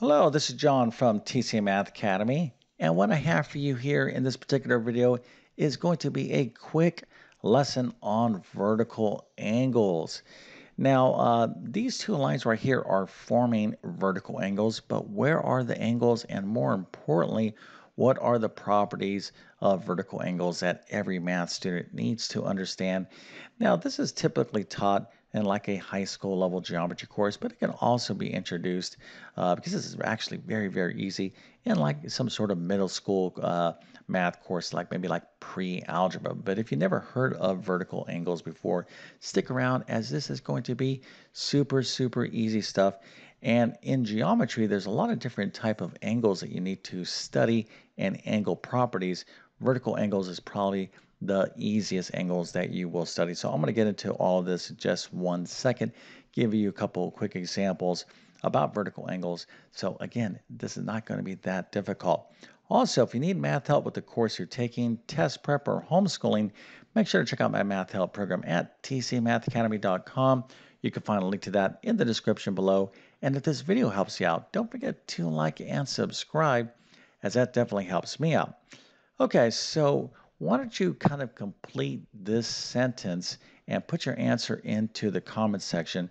Hello, this is John from TC Math Academy, and what I have for you here in this particular video is going to be a quick lesson on vertical angles. Now, uh, these two lines right here are forming vertical angles, but where are the angles, and more importantly, what are the properties of vertical angles that every math student needs to understand? Now, this is typically taught in like a high school level geometry course, but it can also be introduced uh, because this is actually very, very easy in like some sort of middle school uh, math course, like maybe like pre-algebra. But if you never heard of vertical angles before, stick around as this is going to be super, super easy stuff. And in geometry, there's a lot of different type of angles that you need to study and angle properties. Vertical angles is probably the easiest angles that you will study. So I'm going to get into all of this in just one second, give you a couple quick examples about vertical angles. So again, this is not going to be that difficult. Also, if you need math help with the course you're taking, test prep, or homeschooling, make sure to check out my math help program at tcmathacademy.com. You can find a link to that in the description below. And if this video helps you out, don't forget to like and subscribe, as that definitely helps me out. Okay, so why don't you kind of complete this sentence and put your answer into the comment section.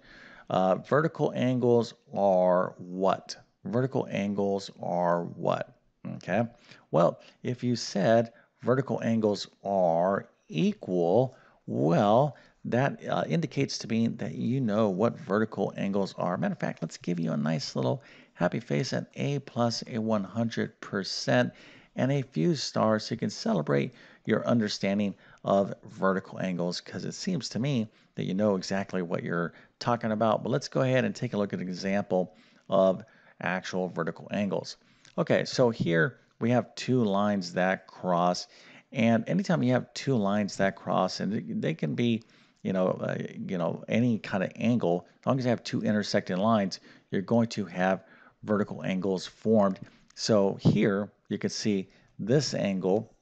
Uh, vertical angles are what? Vertical angles are what? Okay. Well, if you said vertical angles are equal, well, that uh, indicates to me that you know what vertical angles are. Matter of fact, let's give you a nice little happy face at A plus a 100% and a few stars so you can celebrate your understanding of vertical angles because it seems to me that you know exactly what you're talking about. But let's go ahead and take a look at an example of actual vertical angles. Okay, so here we have two lines that cross. And anytime you have two lines that cross, and they can be, you know, uh, you know, any kind of angle, as long as you have two intersecting lines, you're going to have vertical angles formed. So here you can see this angle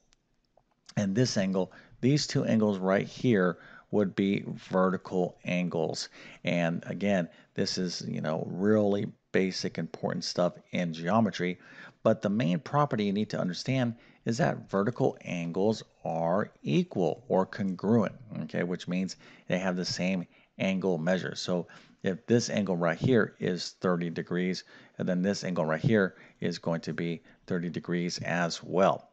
and this angle. These two angles right here would be vertical angles. And again, this is, you know, really basic important stuff in geometry. But the main property you need to understand is that vertical angles are equal or congruent, okay, which means they have the same angle measure. So if this angle right here is 30 degrees, and then this angle right here is going to be 30 degrees as well.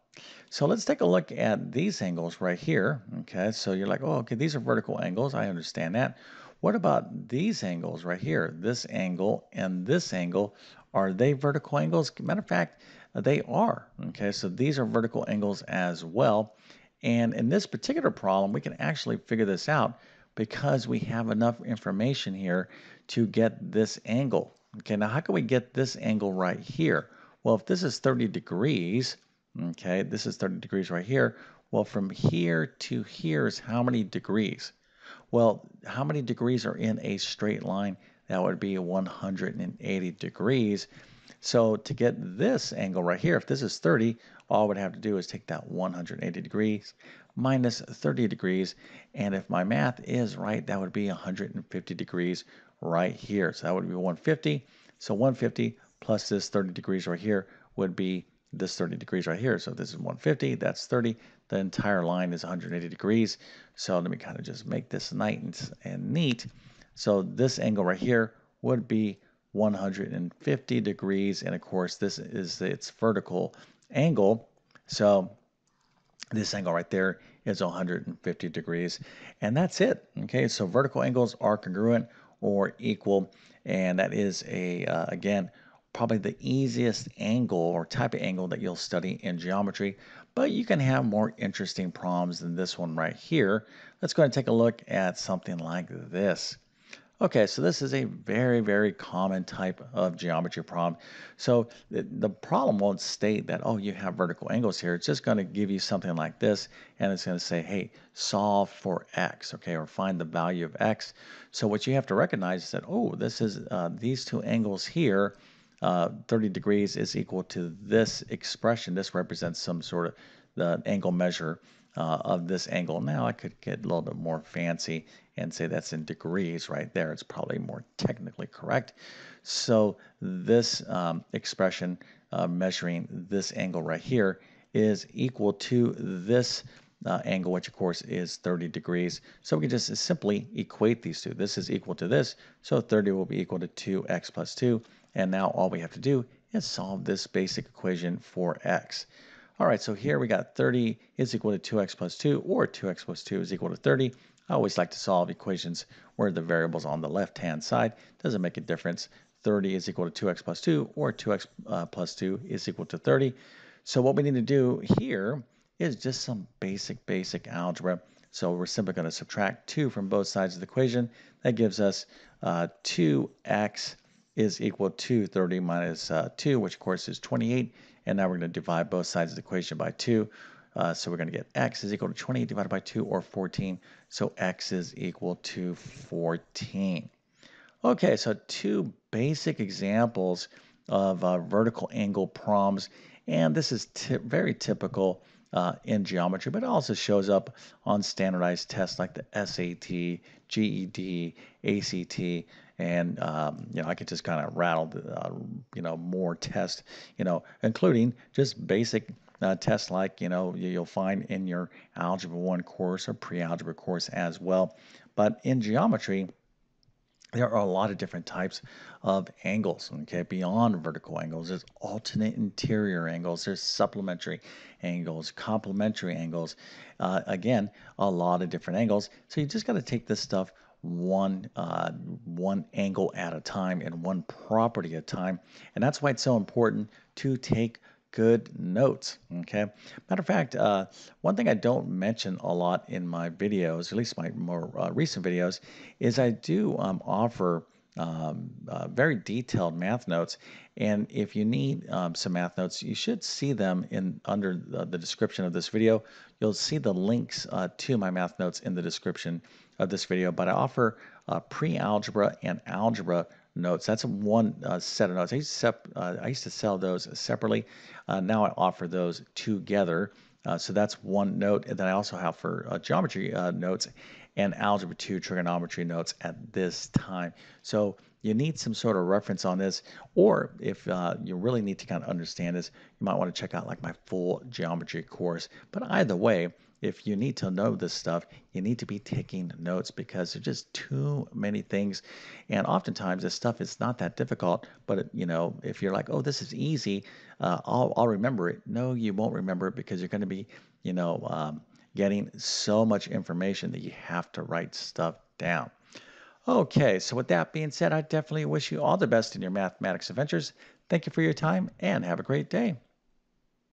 So let's take a look at these angles right here. Okay, so you're like, oh, okay, these are vertical angles. I understand that. What about these angles right here? This angle and this angle, are they vertical angles? Matter of fact, they are. Okay, so these are vertical angles as well. And in this particular problem, we can actually figure this out because we have enough information here to get this angle. Okay, now how can we get this angle right here? Well, if this is 30 degrees, okay, this is 30 degrees right here. Well, from here to here is how many degrees? Well, how many degrees are in a straight line? That would be 180 degrees. So to get this angle right here, if this is 30, all I would have to do is take that 180 degrees minus 30 degrees. And if my math is right, that would be 150 degrees right here. So that would be 150. So 150 plus this 30 degrees right here would be this 30 degrees right here. So this is 150, that's 30. The entire line is 180 degrees. So let me kind of just make this nice and neat. So this angle right here would be 150 degrees. And of course, this is its vertical angle. So this angle right there is 150 degrees. And that's it. Okay, so vertical angles are congruent or equal. And that is a, uh, again, probably the easiest angle or type of angle that you'll study in geometry, but you can have more interesting problems than this one right here. Let's go and take a look at something like this. Okay, so this is a very, very common type of geometry problem. So the problem won't state that, oh, you have vertical angles here. It's just going to give you something like this, and it's going to say, hey, solve for x, okay, or find the value of x. So what you have to recognize is that, oh, this is uh, these two angles here, uh, 30 degrees is equal to this expression. This represents some sort of the angle measure uh, of this angle. Now I could get a little bit more fancy and say that's in degrees right there. It's probably more technically correct. So this um, expression uh, measuring this angle right here is equal to this uh, angle, which of course is 30 degrees. So we can just simply equate these two. This is equal to this, so 30 will be equal to 2x plus 2. And now all we have to do is solve this basic equation for x. All right, so here we got 30 is equal to 2x plus 2, or 2x plus 2 is equal to 30. I always like to solve equations where the variable's on the left-hand side. Doesn't make a difference. 30 is equal to 2x plus 2, or 2x uh, plus 2 is equal to 30. So what we need to do here is just some basic, basic algebra. So we're simply going to subtract 2 from both sides of the equation. That gives us uh, 2x is equal to 30 minus, uh, 2, which of course is 28. And now we're going to divide both sides of the equation by 2. Uh, so we're going to get x is equal to 28 divided by 2 or 14. So x is equal to 14. Okay, so two basic examples of uh, vertical angle problems. And this is very typical uh, in geometry, but it also shows up on standardized tests like the SAT, GED, ACT, and um, you know I could just kind of rattle uh, you know more tests, you know, including just basic uh, tests like you know you'll find in your Algebra 1 course or pre-algebra course as well. But in geometry, there are a lot of different types of angles okay? Beyond vertical angles there's alternate interior angles there's supplementary angles complementary angles uh, again a lot of different angles. So you just got to take this stuff one uh, one angle at a time and one property at a time. And that's why it's so important to take good notes. Okay. Matter of fact, uh, one thing I don't mention a lot in my videos, at least my more uh, recent videos, is I do um, offer um, uh, very detailed math notes. And if you need um, some math notes, you should see them in under the, the description of this video. You'll see the links uh, to my math notes in the description of this video. But I offer uh, pre-algebra and algebra notes. That's one uh, set of notes. I used, to sep- uh, I used to sell those separately. Uh, now I offer those together. Uh, so that's one note that I also have for uh, geometry uh, notes and algebra 2 trigonometry notes at this time. So you need some sort of reference on this, or if you really need to kind of understand this, you might want to check out like my full geometry course. But either way, if you need to know this stuff, you need to be taking notes because there's just too many things. And oftentimes this stuff is not that difficult, but it, you know, if you're like, oh, this is easy, uh, I'll, I'll remember it. No, you won't remember it because you're going to be, you know, um, getting so much information that you have to write stuff down. Okay, so with that being said, I definitely wish you all the best in your mathematics adventures. Thank you for your time and have a great day.